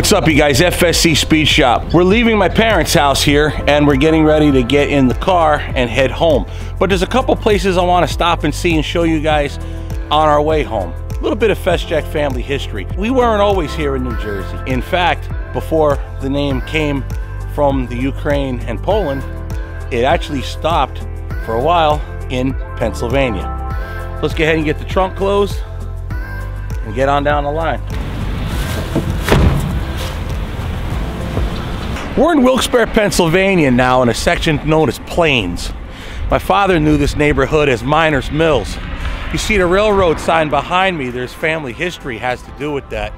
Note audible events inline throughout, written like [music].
What's up, you guys? FSC Speed Shop. We're leaving my parents' house here and we're getting ready to get in the car and head home. But there's a couple places I want to stop and see and show you guys on our way home. A little bit of Feszchak family history. We weren't always here in New Jersey. In fact, before the name came from the Ukraine and Poland, it actually stopped for a while in Pennsylvania. Let's go ahead and get the trunk closed and get on down the line. We're in Wilkes-Barre, Pennsylvania now in a section known as Plains. My father knew this neighborhood as Miners Mills. You see the railroad sign behind me, there's family history has to do with that.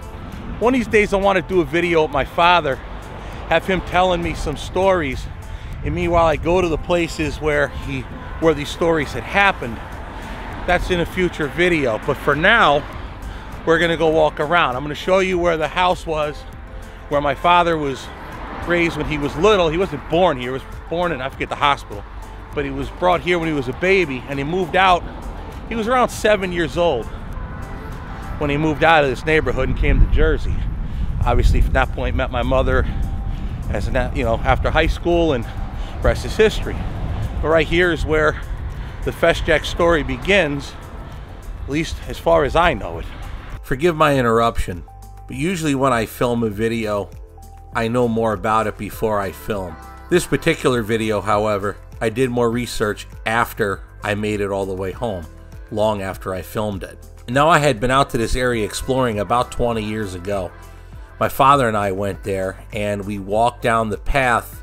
One of these days I want to do a video with my father, have him telling me some stories, and meanwhile I go to the places where he where these stories had happened. That's in a future video, but for now, we're gonna go walk around. I'm gonna show you where the house was, where my father was raised when he was little. He wasn't born here, he was born in, I forget the hospital, but he was brought here when he was a baby and he moved out. He was around seven years old when he moved out of this neighborhood and came to Jersey. Obviously, from that point, met my mother as an, you know, after high school and rest is history. But right here is where the Feszchak story begins, at least as far as I know it. Forgive my interruption, but usually when I film a video, I know more about it before I film. This particular video, however, I did more research after I made it all the way home, long after I filmed it. Now I had been out to this area exploring about 20 years ago. My father and I went there and we walked down the path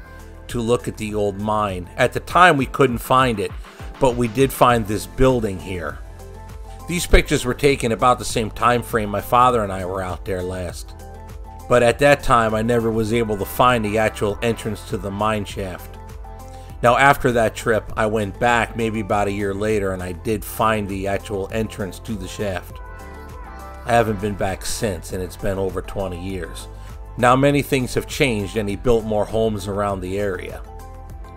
to look at the old mine. At the time we couldn't find it, but we did find this building here. These pictures were taken about the same time frame my father and I were out there last but at that time I never was able to find the actual entrance to the mine shaft. Now, after that trip, I went back maybe about a year later and I did find the actual entrance to the shaft. I haven't been back since, and it's been over 20 years. Now, many things have changed and he built more homes around the area.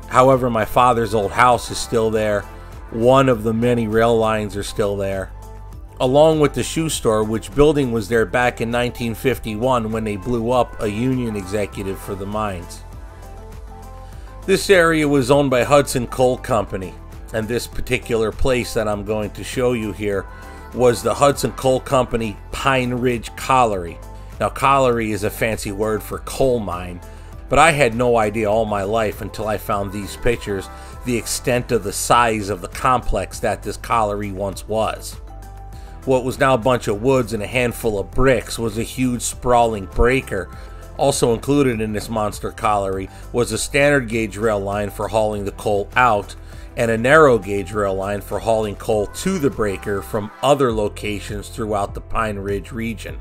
However, my father's old house is still there, one of the many rail lines are still there, along with the shoe store, which building was there back in 1951 when they blew up a union executive for the mines. This area was owned by Hudson Coal Company, and this particular place that I'm going to show you here was the Hudson Coal Company Pine Ridge Colliery. Now, colliery is a fancy word for coal mine, but I had no idea all my life until I found these pictures the extent of the size of the complex that this colliery once was. What was now a bunch of woods and a handful of bricks was a huge sprawling breaker. Also included in this monster colliery was a standard gauge rail line for hauling the coal out and a narrow gauge rail line for hauling coal to the breaker from other locations throughout the Pine Ridge region.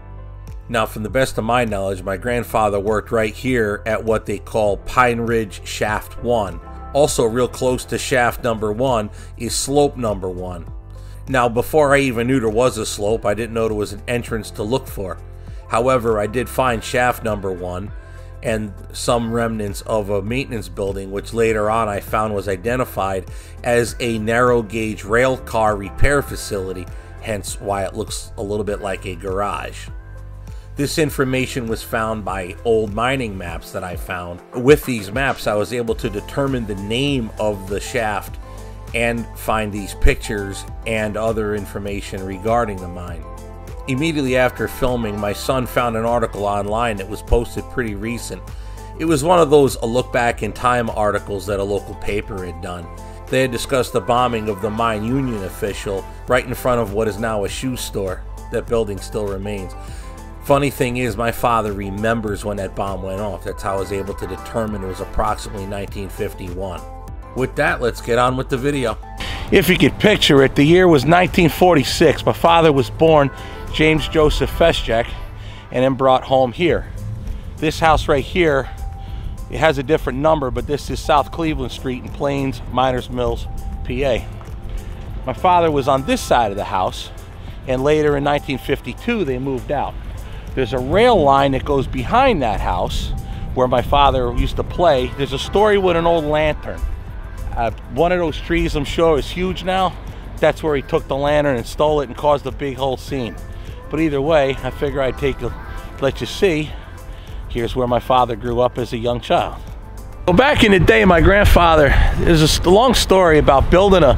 Now, from the best of my knowledge, my grandfather worked right here at what they call Pine Ridge Shaft 1. Also, real close to shaft number 1 is slope number 1. Now, before I even knew there was a slope, I didn't know there was an entrance to look for. However, I did find shaft number one and some remnants of a maintenance building, which later on I found was identified as a narrow gauge rail car repair facility, hence why it looks a little bit like a garage. This information was found by old mining maps that I found. With these maps, I was able to determine the name of the shaft and find these pictures and other information regarding the mine. Immediately after filming, my son found an article online that was posted pretty recent. It was one of those a look back in time articles that a local paper had done. They had discussed the bombing of the mine union official right in front of what is now a shoe store. That building still remains. Funny thing is, my father remembers when that bomb went off. That's how I was able to determine it was approximately 1951. With that, let's get on with the video. If you could picture it, the year was 1946. My father was born James Joseph Feszchak and then brought home here. This house right here, it has a different number, but this is South Cleveland Street in Plains, Miners Mills, PA. My father was on this side of the house, and later in 1952, they moved out. There's a rail line that goes behind that house where my father used to play. There's a story with an old lantern uh, one of those trees, I'm sure, is huge now. That's where he took the lantern and stole it and caused a big whole scene. But either way, I figure I'd take a, let you see Here's where my father grew up as a young child. Well, back in the day, my grandfather, there's a long story about building a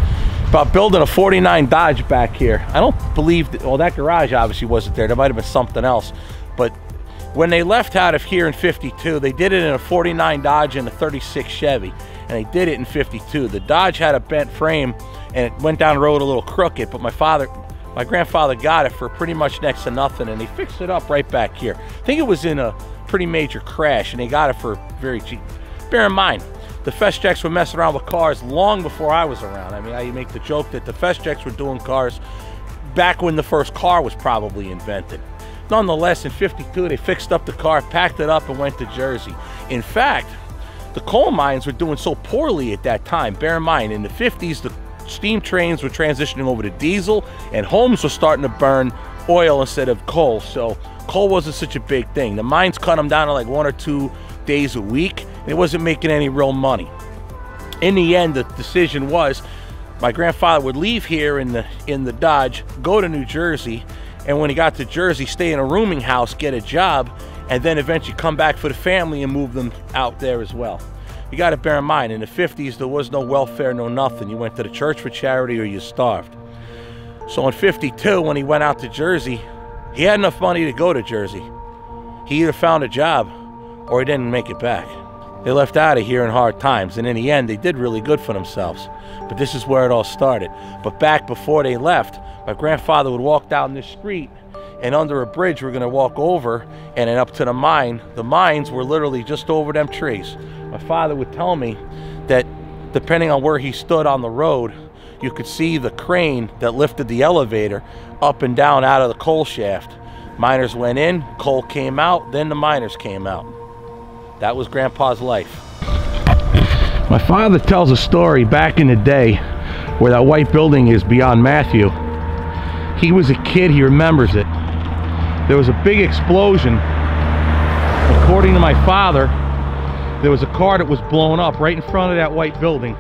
about building a 49 Dodge back here. I don't believe, that, well, that garage obviously wasn't there. There might have been something else. But when they left out of here in 52, they did it in a 49 Dodge and a 36 Chevy. And they did it in 52. The Dodge had a bent frame and it went down the road a little crooked, but my father, my grandfather got it for pretty much next to nothing and they fixed it up right back here. I think it was in a pretty major crash and they got it for very cheap. Bear in mind, the Feszchaks were messing around with cars long before I was around. I mean, I make the joke that the Feszchaks were doing cars back when the first car was probably invented. Nonetheless, in 52, they fixed up the car, packed it up, and went to Jersey. In fact, the coal mines were doing so poorly at that time. Bear in mind, in the 50s, the steam trains were transitioning over to diesel, and homes were starting to burn oil instead of coal. So coal wasn't such a big thing. The mines cut them down to like one or two days a week. It wasn't making any real money. In the end, the decision was my grandfather would leave here in the in the Dodge, go to New Jersey, and when he got to Jersey, stay in a rooming house, get a job, and then eventually come back for the family and move them out there as well. You got to bear in mind, in the 50s, there was no welfare, no nothing. You went to the church for charity or you starved. So in 52, when he went out to Jersey, he had enough money to go to Jersey. He either found a job or he didn't make it back. They left out of here in hard times, and in the end, they did really good for themselves. But this is where it all started. But back before they left, my grandfather would walk down this street, and under a bridge, we're going to walk over and then up to the mine. The mines were literally just over them trees. My father would tell me that depending on where he stood on the road, you could see the crane that lifted the elevator up and down out of the coal shaft. Miners went in, coal came out, then the miners came out. That was Grandpa's life. My father tells a story back in the day where that white building is beyond Matthew. He was a kid, he remembers it. There was a big explosion. According to my father, there was a car that was blown up right in front of that white building,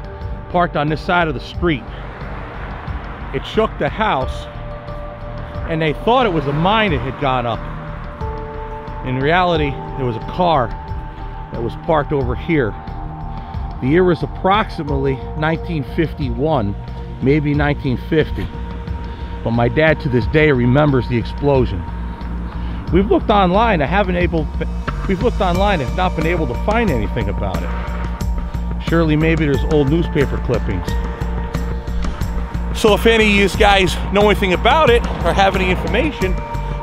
parked on this side of the street. It shook the house, and they thought it was a mine that had gone up. In reality, there was a car that was parked over here. The year was approximately 1951, maybe 1950. But my dad to this day remembers the explosion. We've looked online, I haven't able, we've looked online and not been able to find anything about it. Surely maybe there's old newspaper clippings. So if any of you guys know anything about it or have any information,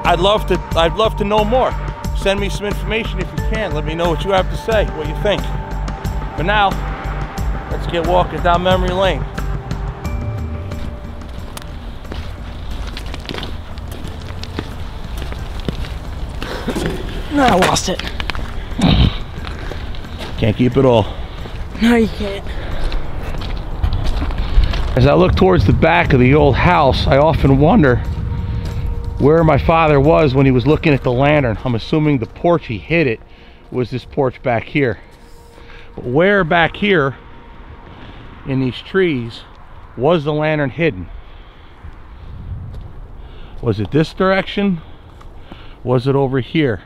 I'd love to I'd love to know more send me some information if you can. Let me know what you have to say, what you think. But now, let's get walking down memory lane. I lost it. Can't keep it all. No, you can't. As I look towards the back of the old house, I often wonder where my father was when he was looking at the lantern. I'm assuming the porch he hit it was this porch back here. But where back here in these trees was the lantern hidden? Was it this direction? Was it over here?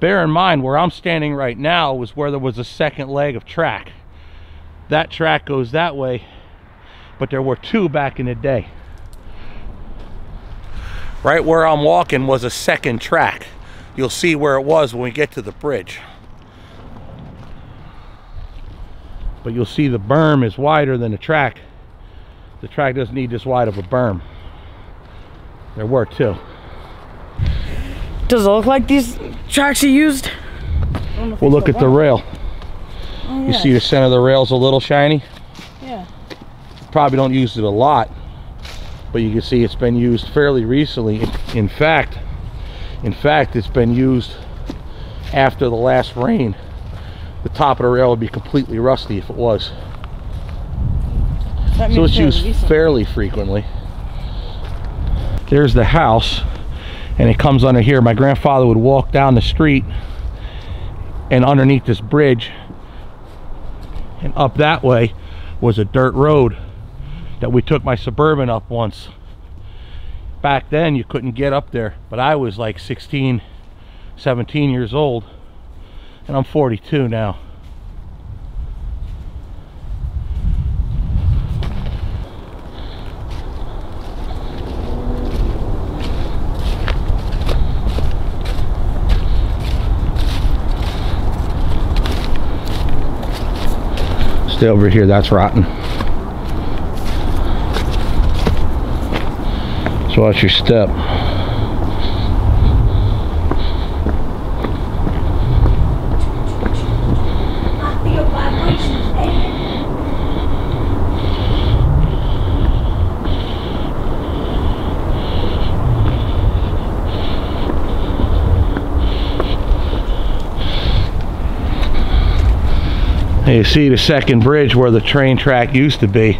Bear in mind where I'm standing right now was where there was a second leg of track. That track goes that way, but there were two back in the day. Right where I'm walking was a second track. You'll see where it was when we get to the bridge. But you'll see the berm is wider than the track. The track doesn't need this wide of a berm. There were two. Does it look like these tracks are used? We'll look at the rail. Oh, You see the center of the rail's a little shiny? Yeah. Probably don't use it a lot but you can see it's been used fairly recently in fact in fact it's been used after the last rain the top of the rail would be completely rusty if it was so it's used recent. fairly frequently there's the house and it comes under here my grandfather would walk down the street and underneath this bridge and up that way was a dirt road that we took my Suburban up once. Back then you couldn't get up there, but I was like 16, 17 years old. And I'm 42 now. Over here, that's rotten. So watch your step. And you see the second bridge where the train track used to be.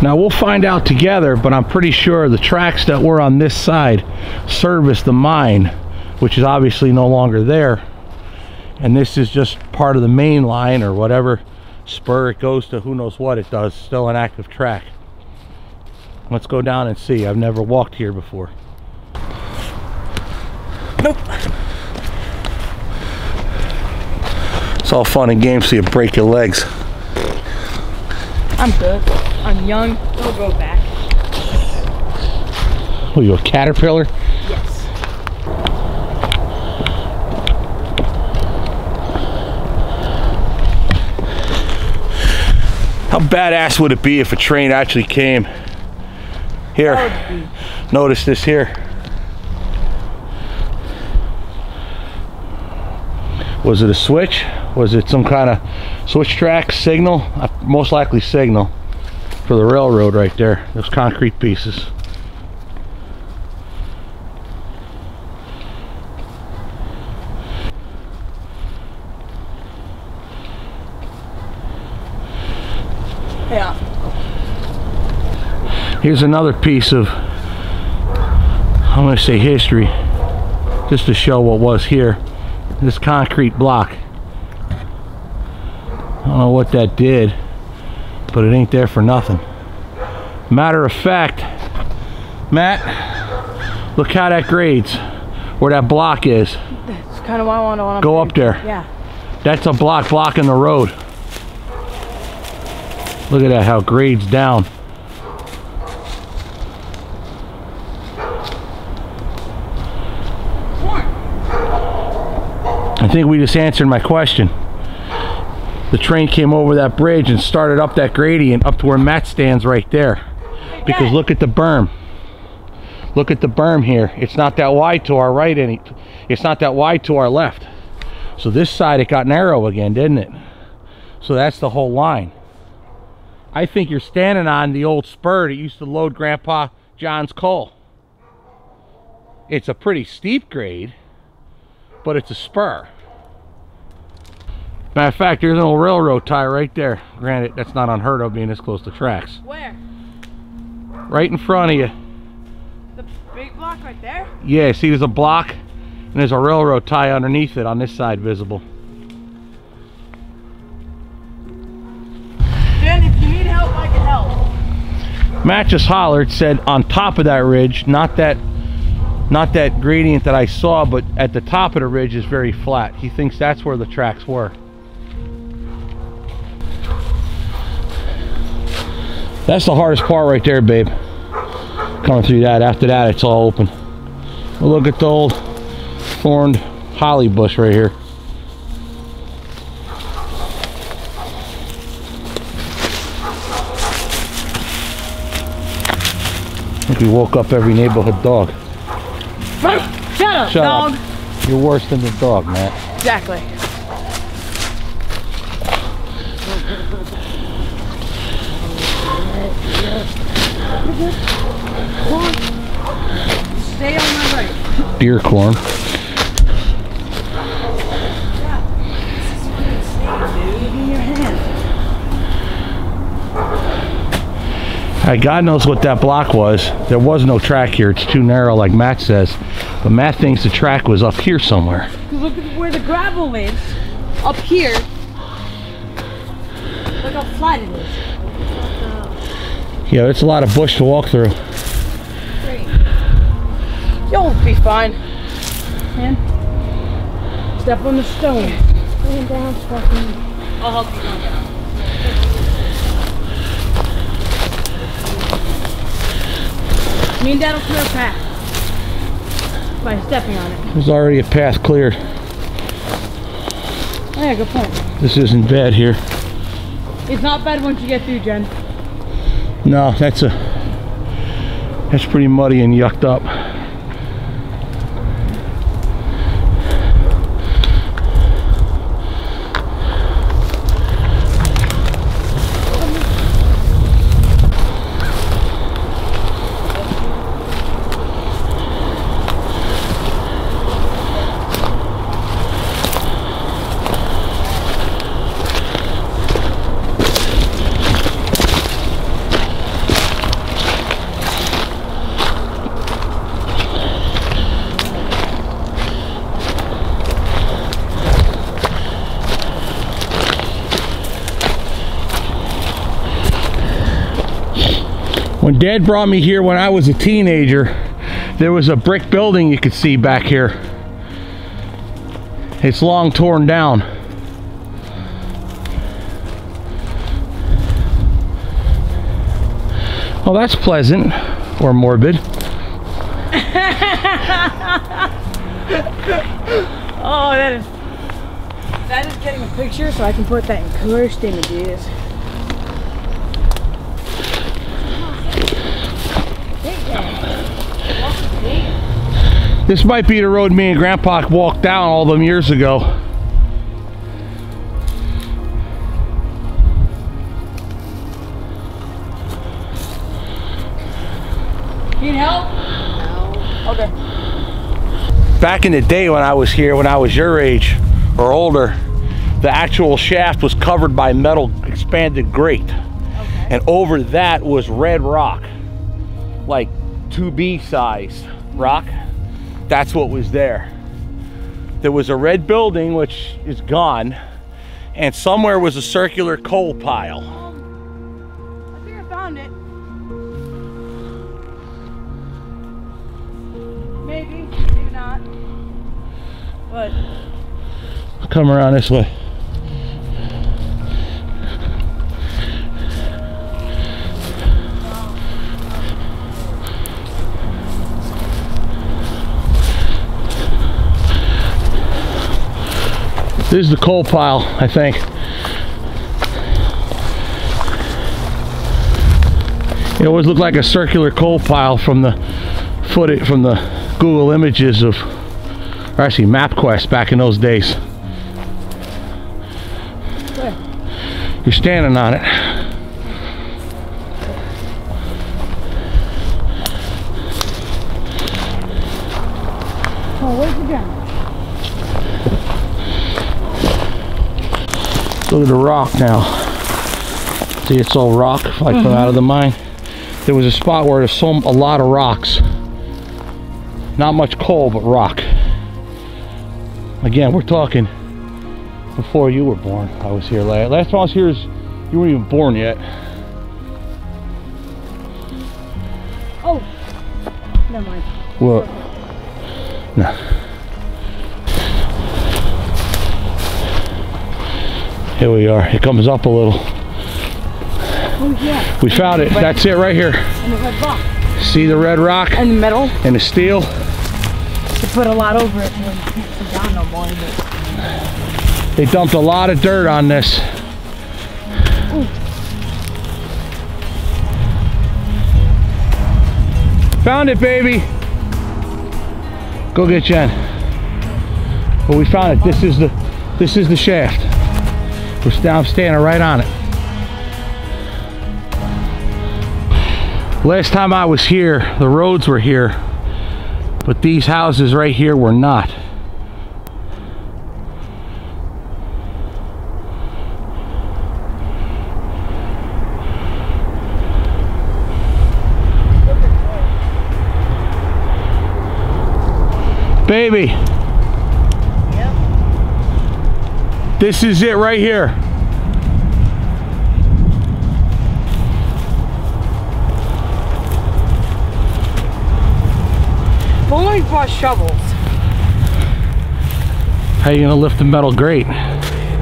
Now we'll find out together, but I'm pretty sure the tracks that were on this side service the mine, which is obviously no longer there. And this is just part of the main line or whatever spur it goes to, who knows what it does, still an active track. Let's go down and see. I've never walked here before. Nope. It's all fun and games so you break your legs. I'm good. I'm young. We'll go back. Oh, you a caterpillar? Yes. How badass would it be if a train actually came? Here, That would be. notice this here. Was it a switch? Was it some kind of switch track signal? Uh, Most likely signal for the railroad right there. Those concrete pieces. Yeah. Here's another piece of, I'm going to say history, just to show what was here. This concrete block. I don't know what that did, but it ain't there for nothing. Matter of fact, Matt, look how that grades, where that block is. That's kind of why I want to want to Go up there. Yeah. That's a block blocking the road. Look at that, how it grades down. I think we just answered my question. The train came over that bridge and started up that gradient up to where Matt stands right there. Because look at the berm. Look at the berm here. It's not that wide to our right any. It's not that wide to our left. So this side it got narrow again, didn't it? So that's the whole line. I think you're standing on the old spur that used to load Grandpa John's coal. It's a pretty steep grade, but it's a spur. Matter of fact, there's an old railroad tie right there. Granted, that's not unheard of being this close to tracks. Where? Right in front of you. The big block right there? Yeah, see there's a block and there's a railroad tie underneath it on this side visible. Dan, if you need help, I can help. Matt just hollered, said on top of that ridge, not that not that gradient that I saw, but at the top of the ridge is very flat. He thinks that's where the tracks were. That's the hardest part right there, babe. Coming through that. After that, it's all open. Well, look at the old thorned holly bush right here. I think we woke up every neighborhood dog. Shut up, Shut dog. up. You're worse than the dog, Matt. Exactly. Stay on my right. Deer corn. Hey, God knows what that block was. There was no track here. It's too narrow, like Matt says. But Matt thinks the track was up here somewhere. Look at where the gravel is. Up here. Look how flat it is. Yeah, it's a lot of bush to walk through. You'll be fine. Man. step on the stone. Laying down, fucking. I'll help you calm down. Me and Dad will clear a path by stepping on it. There's already a path cleared. Yeah, good point. This isn't bad here. It's not bad once you get through, Jen. No, that's a that's pretty muddy and yucked up. When Dad brought me here when I was a teenager, there was a brick building you could see back here. It's long torn down. Well, that's pleasant or morbid. [laughs] Oh, that is. That is getting a picture so I can put that in cursed images. This might be the road me and Grandpa walked down all them years ago. Need help? No. Okay. Back in the day when I was here, when I was your age or older, the actual shaft was covered by metal expanded grate. And over that was red rock, like 2B size rock. That's what was there. There was a red building, which is gone, and somewhere was a circular coal pile. I think I found it. Maybe, maybe not. But Come around this way. This is the coal pile, I think. It always looked like a circular coal pile from the footage from the Google images of or actually MapQuest back in those days. You're standing on it. oh, where's the gun? Look at the rock now. See, it's all rock like from mm-hmm. out of the mine. There was a spot where there's some a lot of rocks. Not much coal, but rock. Again, we're talking before you were born. I was here last. Last time I was here, is you weren't even born yet. Oh, never mind. What? No. Here we are. It comes up a little. Oh yeah, We found it. That's it right here. and the red rock See the red rock and the metal. and the steel? They put a lot over it. When you can't see down no They dumped a lot of dirt on this. Found it, baby. Go get Jen. Well, we found it. This is the this is the shaft. We're I'm standing right on it. Last time I was here, the roads were here, but these houses right here were not. Baby. This is it right here. if only brought shovels. How are you gonna lift the metal grate?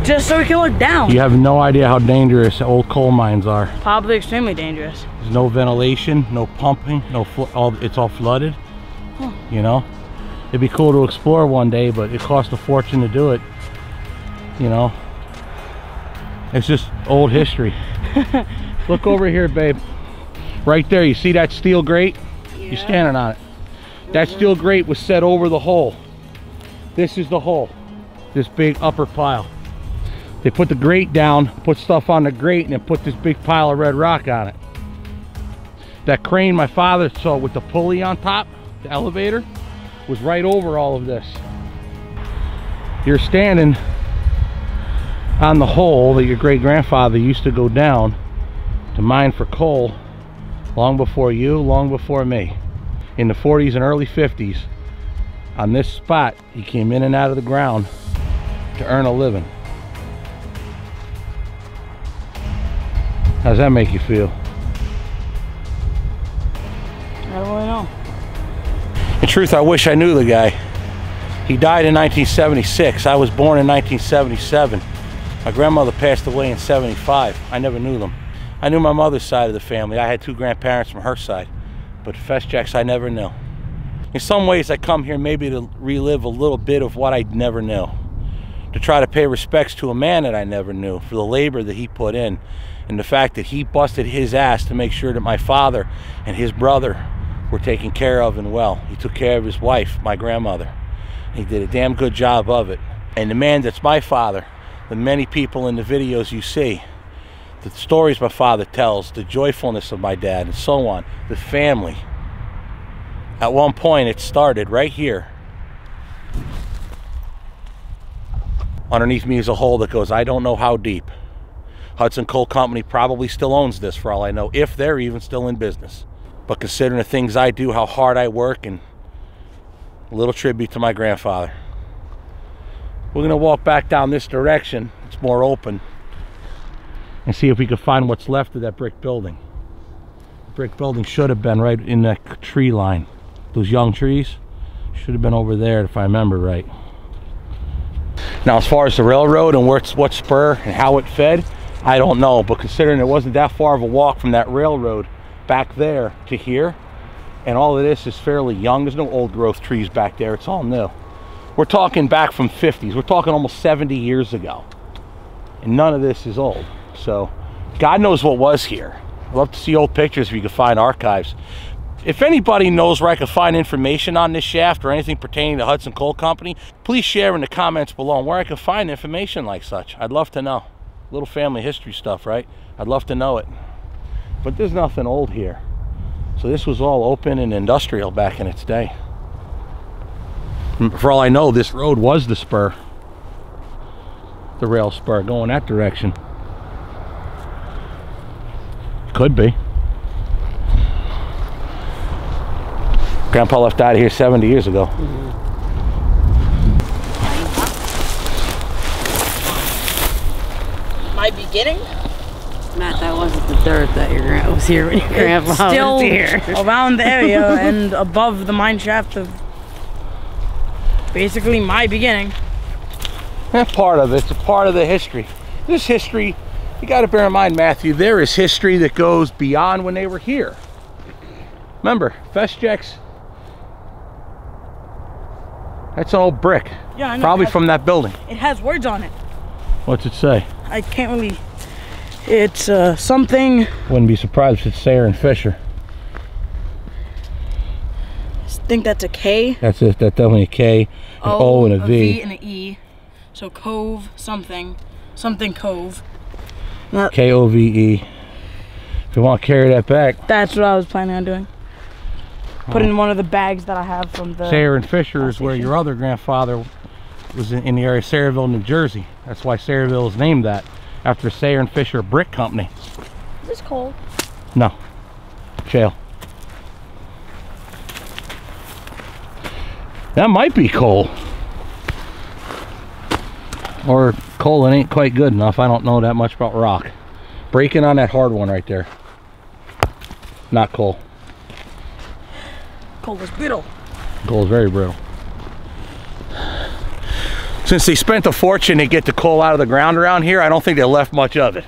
Just so we can look down. You have no idea how dangerous old coal mines are. Probably extremely dangerous. There's no ventilation, no pumping, no all it's all flooded. You know, it'd be cool to explore one day, but it costs a fortune to do it. You know, it's just old history. [laughs] Look over here, babe. Right there, you see that steel grate? You're standing on it. That steel grate was set over the hole. This is the hole. This big upper pile. They put the grate down, put stuff on the grate, and then put this big pile of red rock on it. That crane my father saw with the pulley on top, the elevator, was right over all of this. You're standing on the hole that your great grandfather used to go down to mine for coal long before you, long before me. In the 40s and early 50s, on this spot, he came in and out of the ground to earn a living. How's that make you feel? I don't really know. In truth, I wish I knew the guy. He died in 1976. I was born in 1977. My grandmother passed away in 75. I never knew them. I knew my mother's side of the family. I had two grandparents from her side. But Feszchaks, I never knew. In some ways, I come here maybe to relive a little bit of what I never knew. To try to pay respects to a man that I never knew for the labor that he put in and the fact that he busted his ass to make sure that my father and his brother were taken care of and well. He took care of his wife, my grandmother. He did a damn good job of it. And the man that's my father, the many people in the videos you see, the stories my father tells, the joyfulness of my dad, and so on, the family. At one point, it started right here. Underneath me is a hole that goes, I don't know how deep. Hudson Coal Company probably still owns this for all I know, if they're even still in business. But considering the things I do, how hard I work, and a little tribute to my grandfather. We're gonna walk back down this direction. It's more open. And see if we can find what's left of that brick building. The brick building should have been right in that tree line. Those young trees should have been over there if I remember right. Now, as far as the railroad and where what spur and how it fed, I don't know. But considering it wasn't that far of a walk from that railroad back there to here, and all of this is fairly young. There's no old growth trees back there. It's all new. We're talking back from 50s. We're talking almost 70 years ago. And none of this is old. So God knows what was here. I'd love to see old pictures if you can find archives. If anybody knows where I can find information on this shaft or anything pertaining to Hudson Coal Company, please share in the comments below where I can find information like such. I'd love to know. Little family history stuff, right? I'd love to know it. But there's nothing old here. So this was all open and industrial back in its day. For all I know, this road was the spur. The rail spur going that direction. Could be. Grandpa left out of here 70 years ago. My beginning? Matt, that wasn't the dirt that your grand was here when your grandpa Still was here. around the area and above the mine shaft of basically my beginning. That's part of it. It's a part of the history. This history, you got to bear in mind, Matthew, there is history that goes beyond when they were here. Remember, Feszchaks, that's an old brick. Yeah, I know. Probably has- from that building. It has words on it. What's it say? I can't really. It's uh, something. Wouldn't be surprised if it's Sayre and Fisher. I think that's a K. That's it. That's definitely a K, an O, oh, and a V. and an E. So cove something, something cove. K O V E. If you want to carry that back, That's what I was planning on doing. Put in one of the bags that I have from the. Sayre and Fisher is where your other grandfather was in, in the area of Sayreville, New Jersey. That's why Sayreville is named that after Sayre and Fisher Brick Company. Is this cold? No, shale. That might be coal. Or coal that ain't quite good enough. I don't know that much about rock. Breaking on that hard one right there. Not coal. Coal is brittle. Coal is very brittle. Since they spent a fortune to get the coal out of the ground around here, I don't think they left much of it.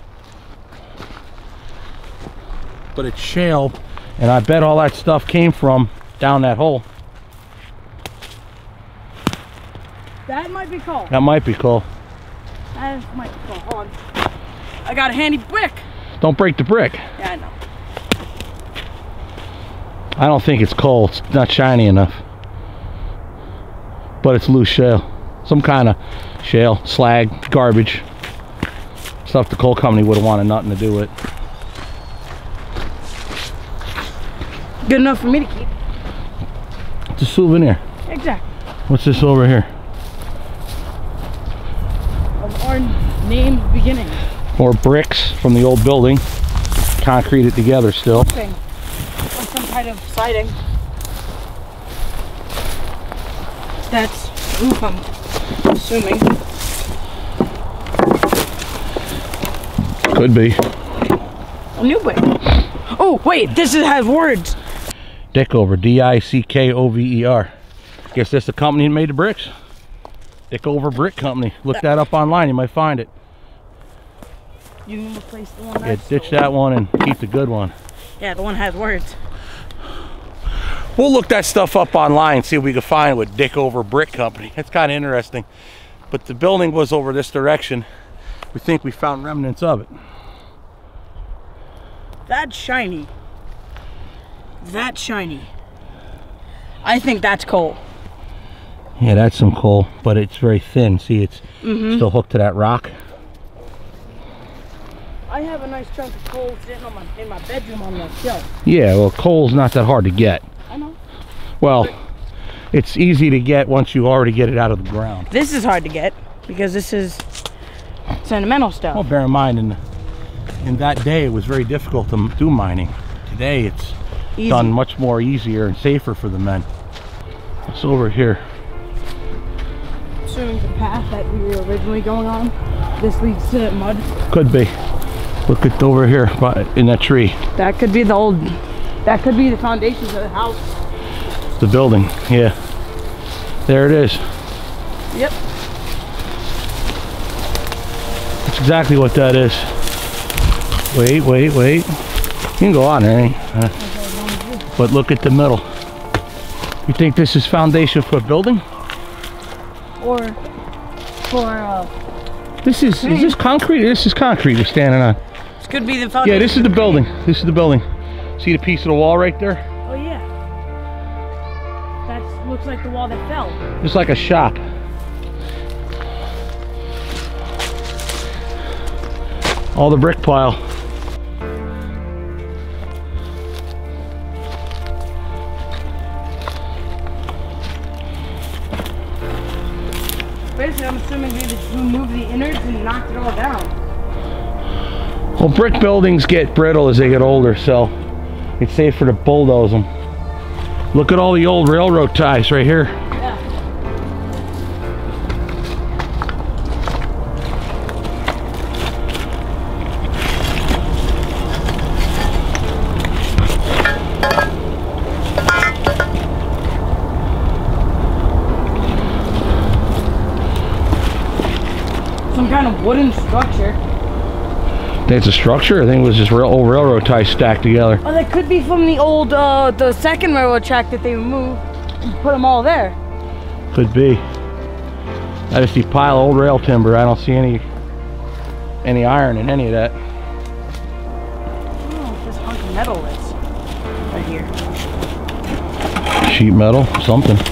But it's shale, and I bet all that stuff came from down that hole. That might be coal. That might be coal. That might be coal. Hold on. I got a handy brick. Don't break the brick. Yeah, I know. I don't think it's coal. It's not shiny enough. But it's loose shale. Some kind of shale, slag, garbage. Stuff the coal company would have wanted nothing to do with. Good enough for me to keep. It's a souvenir. Exactly. What's this over here? Of our named beginning. More bricks from the old building. Concrete it together still. Thing. Or some kind of siding. That's roof, I'm assuming. Could be. A new brick. Oh, wait, this is, has words. Dickover, D-I-C-K-O-V-E-R. Guess that's the company that made the bricks. Dickover Brick Company. Look that up online, you might find it. You can replace the one Yeah, that's ditch sold. that one and keep the good one. Yeah, the one has words. We'll look that stuff up online, see if we can find what Dickover Brick Company. It's kind of interesting. But the building was over this direction. We think we found remnants of it. That's shiny. That's shiny. I think that's coal. Yeah, that's some coal, but it's very thin. See, it's mm-hmm. still hooked to that rock. I have a nice chunk of coal sitting on my, in my bedroom on the shelf. Yeah, well, coal's not that hard to get. I know. Well, it's easy to get once you already get it out of the ground. This is hard to get because this is sentimental stuff. Well, bear in mind, in, in that day, it was very difficult to do mining. Today, it's Easy. done much more easier and safer for the men. It's over here. Assuming the path that we were originally going on, this leads to that mud. Could be. Look at over here by- in that tree. That could be the old. That could be the foundations of the house. The building. Yeah. There it is. Yep. That's exactly what that is. Wait, wait, wait. You can go on. Uh, but look at the middle. You think this is foundation for a building? Or for uh, This is, is this concrete? This is concrete we're standing on. Could be the foundation. Yeah, this is the building. This is the building. See the piece of the wall right there? Oh yeah. That looks like the wall that fell. It's like a shop. All the brick pile. Basically, I'm assuming they just removed the innards and knocked it all down. Well, brick buildings get brittle as they get older, so it's safer to bulldoze them. Look at all the old railroad ties right here. Some kind of wooden structure. That's a structure. I think it was just rail, old railroad ties stacked together. Oh, that could be from the old, uh, the second railroad track that they removed and put them all there. Could be. I just see pile of old rail timber. I don't see any any iron in any of that. Oh, this hunk of metal is right here. Sheet metal, something. [gasps]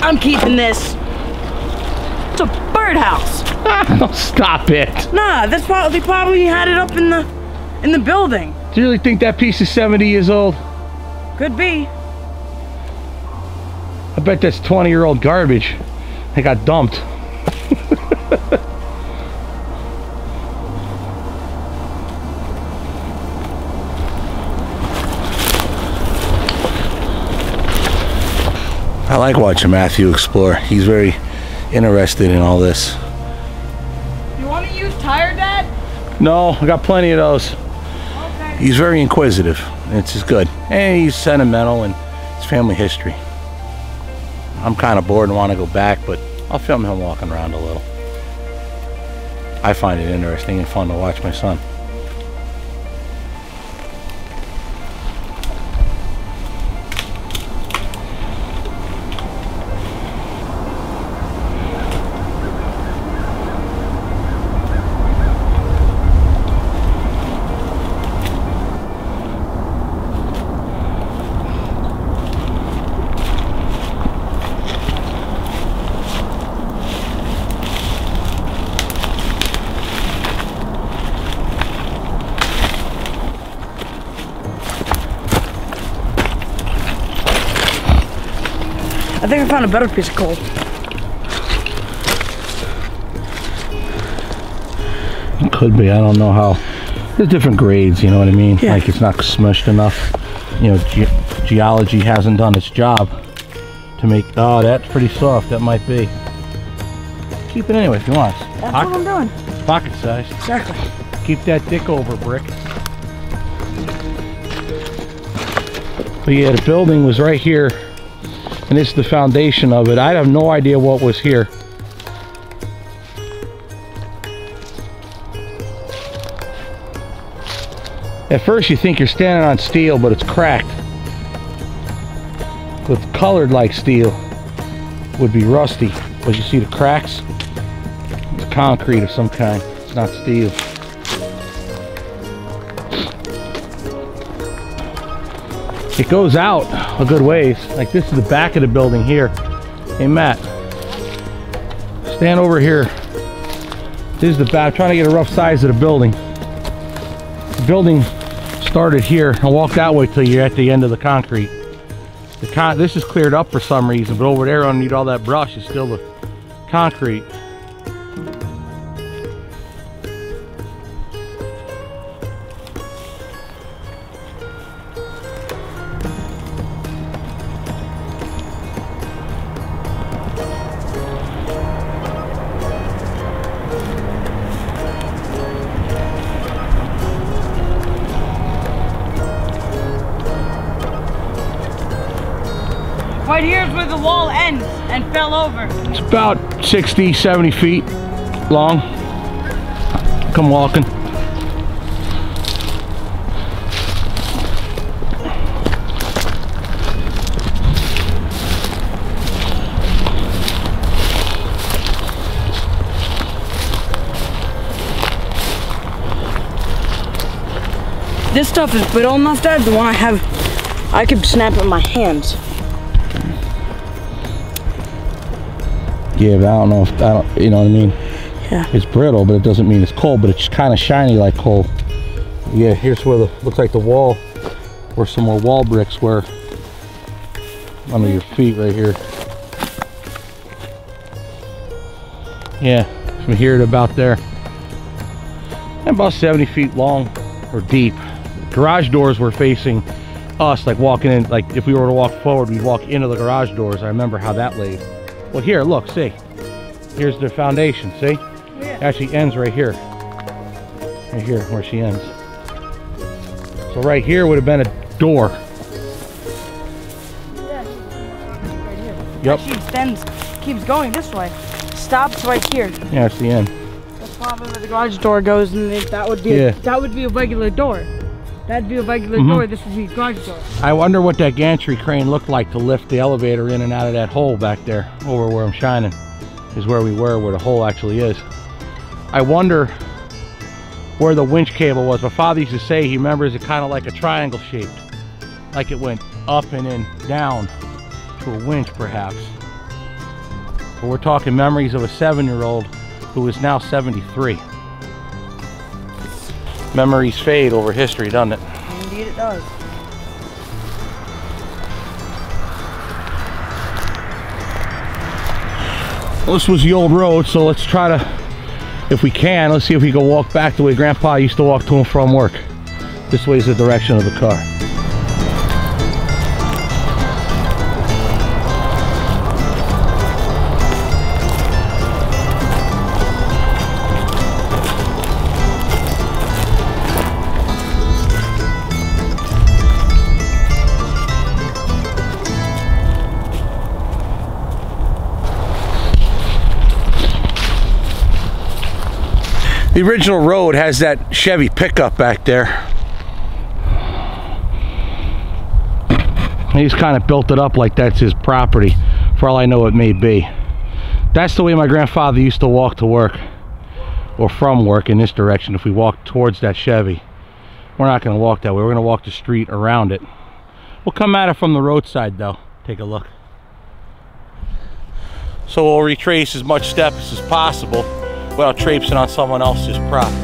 I'm keeping this. It's a birdhouse. [laughs] oh, stop it. Nah, that's probably they probably had it up in the in the building. Do you really think that piece is 70 years old? Could be. I bet that's 20 year old garbage. They got dumped. I like watching Matthew explore. He's very interested in all this. You want to use tire, Dad? No, I got plenty of those. Okay. He's very inquisitive. It's just good. And he's sentimental and it's It's family history. I'm kind of bored and want to go back, but I'll film him walking around a little. I find it interesting and fun to watch my son. Found a better piece of coal. Could be. I don't know how. There's different grades. You know what I mean? Yeah. Like it's not smushed enough. You know, ge- geology hasn't done its job to make. Oh, that's pretty soft. That might be. Keep it anyway if you want. That's Pocket, what I'm doing. pocket size. Exactly. Keep that dick over brick. But yeah, the building was right here, and this is the foundation of it. I have no idea what was here. At first you think you're standing on steel, but it's cracked. With colored like steel would be rusty. But you see the cracks? It's concrete of some kind. It's not steel. It goes out a good ways. Like this is the back of the building here. Hey Matt, stand over here. This is the back. I'm trying to get a rough size of the building. The building started here and walk that way till you're at the end of the concrete. The con this is cleared up for some reason, but over there underneath all that brush is still the concrete. The wall ends and fell over. It's about 60, 70 feet long. Come walking. This stuff is brittle enough, Dad. The one I have, I could snap in my hands. Yeah, but I don't know if I don't, you know what I mean. Yeah. It's brittle, but it doesn't mean it's coal. But it's kind of shiny like coal. Yeah, here's where the looks like the wall, where some more wall bricks were under your feet right here. Yeah, from here to about there. And about 70 feet long or deep. Garage doors were facing us, like walking in, like if we were to walk forward, we'd walk into the garage doors. I remember how that laid. Well, here, look, see. Here's the foundation, see? Yeah. Actually ends right here. Right here, where she ends. So right here would have been a door. Right here. Yep. Actually extends, keeps going this way. Stops right here. Yeah, it's the end. That's probably where the garage door goes, and that would be Yeah. a, that would be a regular door. That'd be a regular Mhm. door. This would be a garage door. I wonder what that gantry crane looked like to lift the elevator in and out of that hole back there, over where I'm shining, is where we were, where the hole actually is. I wonder where the winch cable was. My father used to say he remembers it kind of like a triangle shaped, like it went up and then down to a winch perhaps. But we're talking memories of a seven-year-old who is now 73. Memories fade over history, doesn't it? Indeed, it does. Well, this was the old road, so let's try to, if we can, let's see if we can walk back the way Grandpa used to walk to and from work. This way is the direction of the car. Original road has that Chevy pickup back there. He's kind of built it up like that's his property, for all I know it may be. That's the way my grandfather used to walk to work, or from work in this direction if we walk towards that Chevy. We're not going to walk that way, we're going to walk the street around it. We'll come at it from the roadside though. Take a look. So we'll retrace as much steps as possible without traipsing on someone else's property.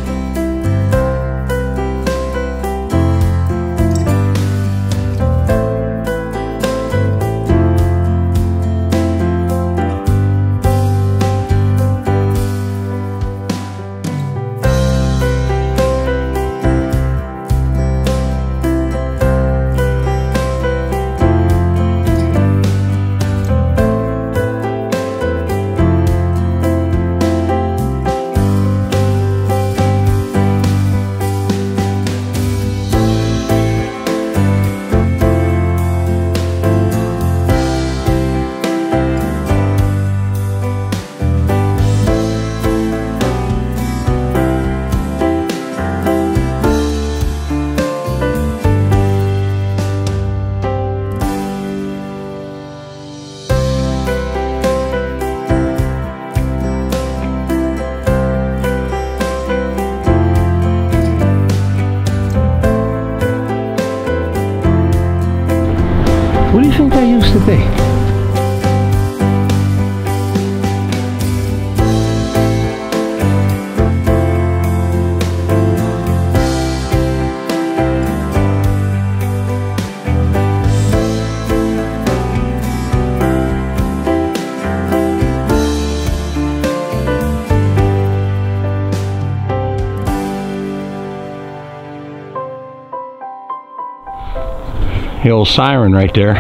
Old siren right there.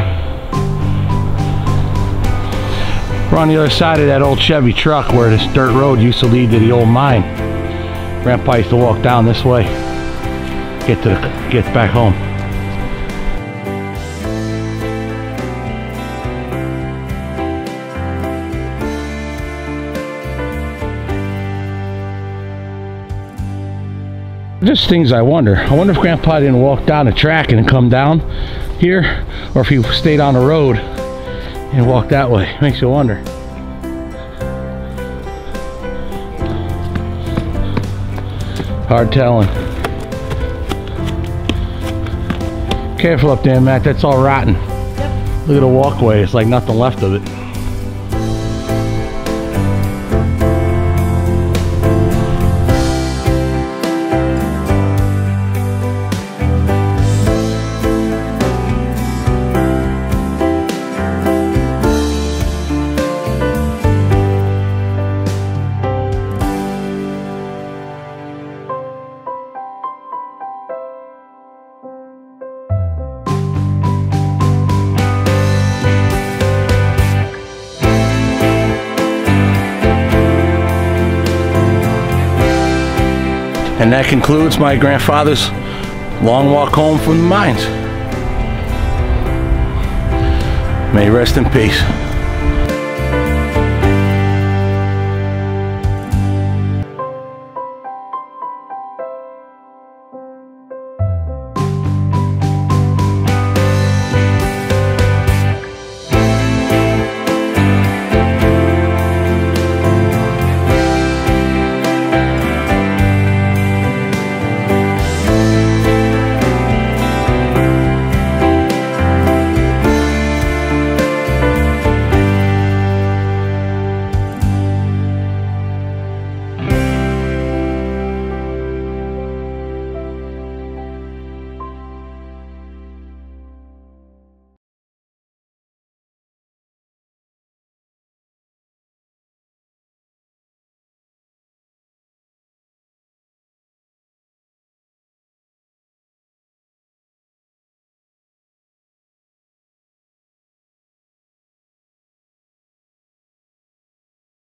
We're on the other side of that old Chevy truck where this dirt road used to lead to the old mine. Grandpa used to walk down this way, get to the, get back home. Just things I wonder. I wonder if Grandpa didn't walk down the track and come down here, or if he stayed on the road and walked that way. Makes you wonder. Hard telling. Careful up there, Matt. That's all rotten. Look at the walkway. It's like nothing left of it. And that concludes my grandfather's long walk home from the mines. May rest in peace.